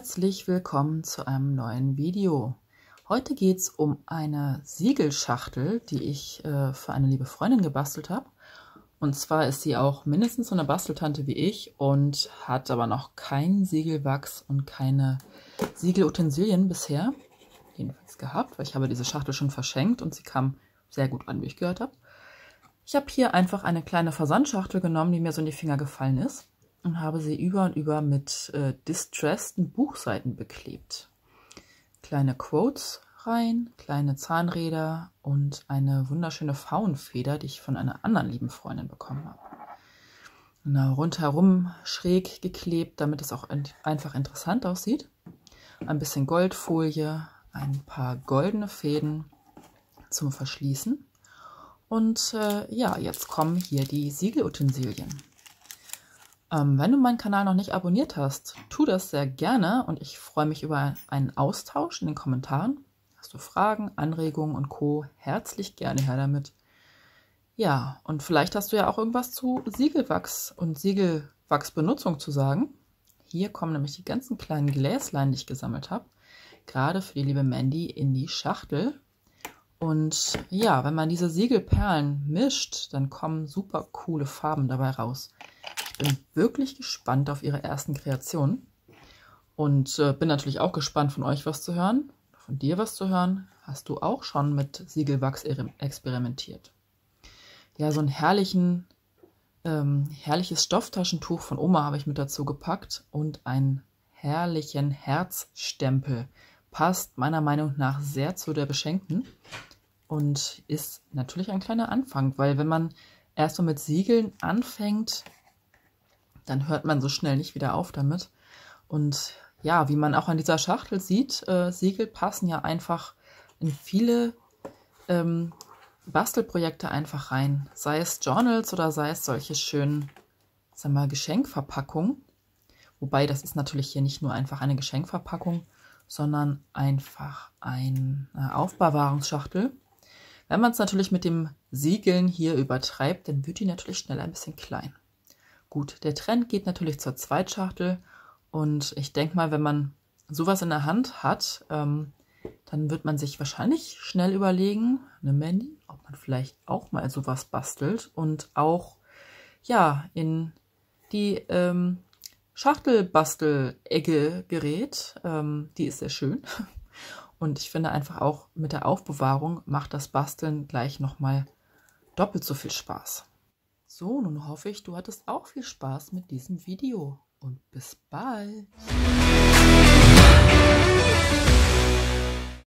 Herzlich willkommen zu einem neuen Video. Heute geht es um eine Siegelschachtel, die ich äh, für eine liebe Freundin gebastelt habe. Und zwar ist sie auch mindestens so eine Basteltante wie ich und hat aber noch keinen Siegelwachs und keine Siegelutensilien bisher. Jedenfalls gehabt, weil ich habe diese Schachtel schon verschenkt und sie kam sehr gut an, wie ich gehört habe. Ich habe hier einfach eine kleine Versandschachtel genommen, die mir so in die Finger gefallen ist und habe sie über und über mit äh, distressten Buchseiten beklebt. Kleine Quotes rein, kleine Zahnräder und eine wunderschöne Faunfeder, die ich von einer anderen lieben Freundin bekommen habe. Na, rundherum schräg geklebt, damit es auch einfach interessant aussieht. Ein bisschen Goldfolie, ein paar goldene Fäden zum Verschließen. Und äh, ja, jetzt kommen hier die Siegelutensilien. Ähm, wenn du meinen Kanal noch nicht abonniert hast, tu das sehr gerne und ich freue mich über einen Austausch in den Kommentaren. Hast du Fragen, Anregungen und Co. Herzlich gerne her damit. Ja, und vielleicht hast du ja auch irgendwas zu Siegelwachs und Siegelwachsbenutzung zu sagen. Hier kommen nämlich die ganzen kleinen Gläslein, die ich gesammelt habe, gerade für die liebe Mandy in die Schachtel. Und ja, wenn man diese Siegelperlen mischt, dann kommen super coole Farben dabei raus bin wirklich gespannt auf ihre ersten Kreationen und äh, bin natürlich auch gespannt von euch was zu hören, von dir was zu hören. Hast du auch schon mit Siegelwachs experimentiert? Ja, so ein herrlichen, ähm, herrliches Stofftaschentuch von Oma habe ich mit dazu gepackt und einen herrlichen Herzstempel. Passt meiner Meinung nach sehr zu der Beschenkten und ist natürlich ein kleiner Anfang, weil wenn man erst so mit Siegeln anfängt, dann hört man so schnell nicht wieder auf damit. Und ja, wie man auch an dieser Schachtel sieht, äh, Siegel passen ja einfach in viele ähm, Bastelprojekte einfach rein. Sei es Journals oder sei es solche schönen, sag mal, Geschenkverpackungen. Wobei das ist natürlich hier nicht nur einfach eine Geschenkverpackung, sondern einfach eine Aufbewahrungsschachtel. Wenn man es natürlich mit dem Siegeln hier übertreibt, dann wird die natürlich schnell ein bisschen klein. Gut, der Trend geht natürlich zur Zweitschachtel und ich denke mal, wenn man sowas in der Hand hat, ähm, dann wird man sich wahrscheinlich schnell überlegen, eine Mandy, ob man vielleicht auch mal sowas bastelt und auch ja in die ähm, Schachtelbastel-Ecke gerät. Ähm, die ist sehr schön. Und ich finde einfach auch mit der Aufbewahrung macht das Basteln gleich nochmal doppelt so viel Spaß. So, nun hoffe ich, du hattest auch viel Spaß mit diesem Video und bis bald.